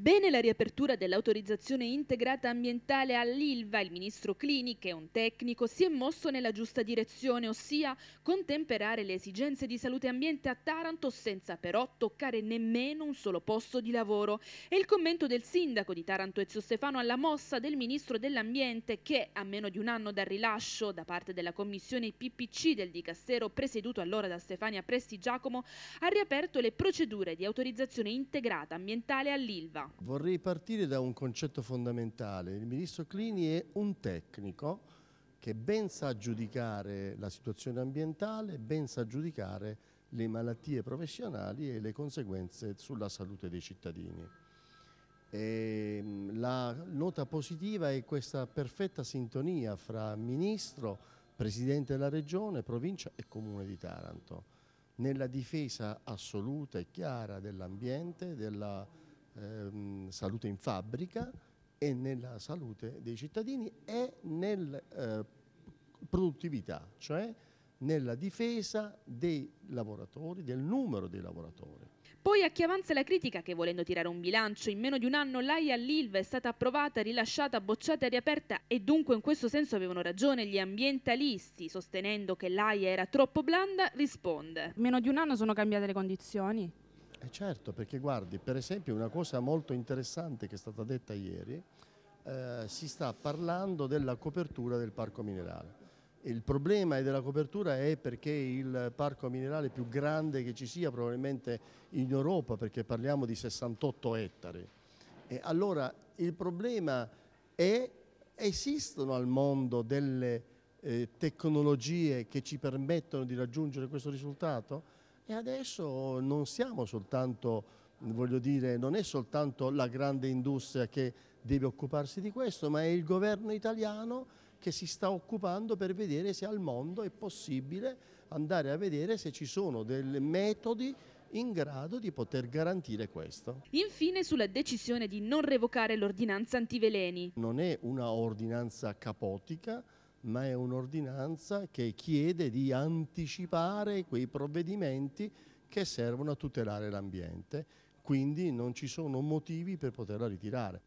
Bene la riapertura dell'autorizzazione integrata ambientale all'ILVA, il ministro Clini, che è un tecnico, si è mosso nella giusta direzione, ossia contemperare le esigenze di salute e ambiente a Taranto senza però toccare nemmeno un solo posto di lavoro. E il commento del sindaco di Taranto Ezio Stefano alla mossa del ministro dell'ambiente che, a meno di un anno dal rilascio da parte della commissione PPC del Dicastero presieduto allora da Stefania Presti Giacomo, ha riaperto le procedure di autorizzazione integrata ambientale all'ILVA. Vorrei partire da un concetto fondamentale. Il ministro Clini è un tecnico che ben sa giudicare la situazione ambientale, ben sa giudicare le malattie professionali e le conseguenze sulla salute dei cittadini. E la nota positiva è questa perfetta sintonia fra ministro, presidente della regione, provincia e comune di Taranto, nella difesa assoluta e chiara dell'ambiente, della ehm, salute in fabbrica e nella salute dei cittadini e nella eh, produttività, cioè nella difesa dei lavoratori, del numero dei lavoratori. Poi a chi avanza la critica che volendo tirare un bilancio in meno di un anno l'AIA all'ILVA è stata approvata, rilasciata, bocciata e riaperta e dunque in questo senso avevano ragione gli ambientalisti sostenendo che l'AIA era troppo blanda, risponde. Meno di un anno sono cambiate le condizioni? Eh certo, perché guardi, per esempio una cosa molto interessante che è stata detta ieri, eh, si sta parlando della copertura del parco minerale. Il problema della copertura è perché il parco minerale più grande che ci sia probabilmente in Europa, perché parliamo di 68 ettari. E allora il problema è, esistono al mondo delle eh, tecnologie che ci permettono di raggiungere questo risultato? E adesso non siamo soltanto, voglio dire, non è soltanto la grande industria che deve occuparsi di questo, ma è il governo italiano che si sta occupando per vedere se al mondo è possibile andare a vedere se ci sono dei metodi in grado di poter garantire questo. Infine sulla decisione di non revocare l'ordinanza antiveleni. Non è una ordinanza capotica, ma è un'ordinanza che chiede di anticipare quei provvedimenti che servono a tutelare l'ambiente, quindi non ci sono motivi per poterla ritirare.